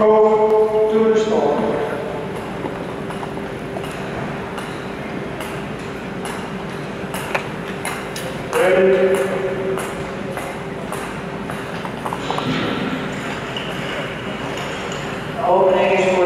Go to the store. Ready? Opening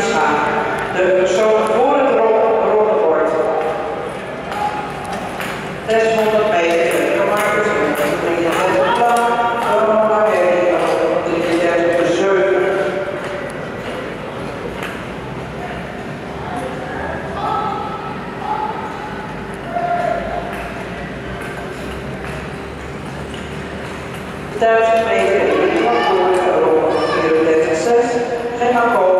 De persoon voor het rollen wordt. 600 meter, de markers, de plan, Duizend meter, de klap voor de rollen, 34,6. Geen akkoord.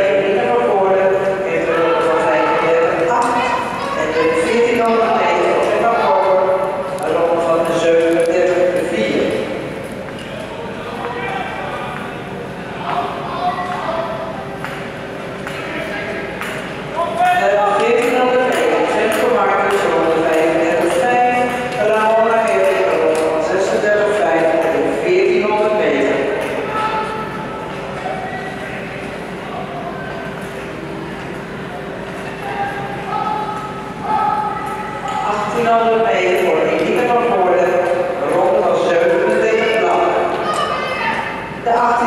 De acht